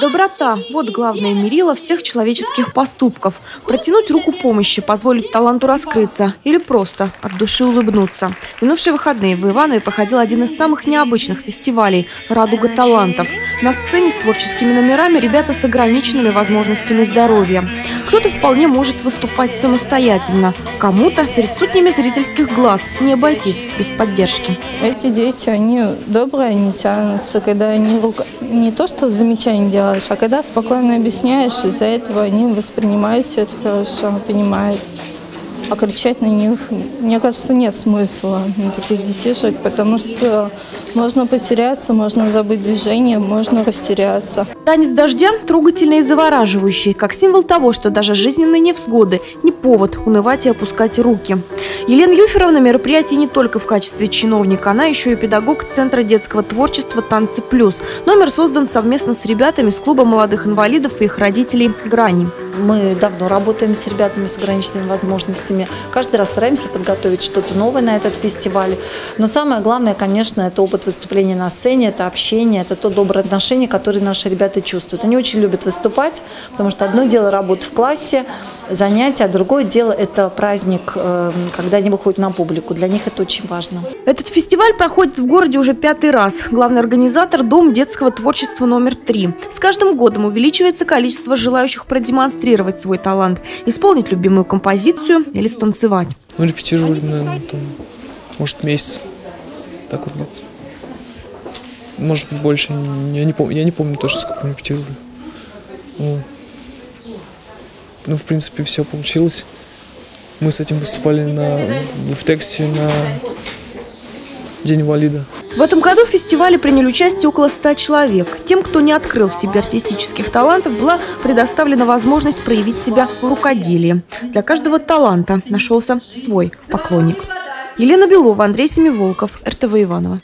Доброта – вот главное мерило всех человеческих поступков. Протянуть руку помощи, позволить таланту раскрыться или просто от души улыбнуться. Минувшие выходные в Иванове проходил один из самых необычных фестивалей – «Радуга талантов». На сцене с творческими номерами ребята с ограниченными возможностями здоровья. Кто-то вполне может выступать самостоятельно, кому-то перед сотнями зрительских глаз не обойтись без поддержки. Эти дети, они добрые, они тянутся, когда они не то что замечания делают, делаешь. А когда спокойно объясняешь, из-за этого они воспринимают все это хорошо, понимают. А кричать на них, мне кажется, нет смысла на таких детишек, потому что можно потеряться, можно забыть движение, можно растеряться. Танец дождя трогательный и завораживающий, как символ того, что даже жизненные невзгоды не повод унывать и опускать руки. Елена Юферова на мероприятии не только в качестве чиновника, она еще и педагог Центра детского творчества «Танцы плюс». Номер создан совместно с ребятами с клуба молодых инвалидов и их родителей «Грани». Мы давно работаем с ребятами с ограниченными возможностями. Каждый раз стараемся подготовить что-то новое на этот фестиваль. Но самое главное, конечно, это опыт выступления на сцене, это общение, это то доброе отношение, которое наши ребята чувствуют. Они очень любят выступать, потому что одно дело работа в классе, занятия, а другое дело это праздник, э, когда они выходят на публику. Для них это очень важно. Этот фестиваль проходит в городе уже пятый раз. Главный организатор – Дом детского творчества номер три. С каждым годом увеличивается количество желающих продемонстрировать свой талант, исполнить любимую композицию станцевать. Ну, репетировали, наверное, там, может, месяц. Так вот, может быть, больше. Я не помню, я не помню тоже, сколько мы репетировали. Ну, ну, в принципе, все получилось. Мы с этим выступали на, в тексте на День инвалида. В этом году в фестивале приняли участие около 100 человек. Тем, кто не открыл в себе артистических талантов, была предоставлена возможность проявить себя в рукоделии. Для каждого таланта нашелся свой поклонник. Елена Белова, Андрей Семиволков, РТВ Иванова.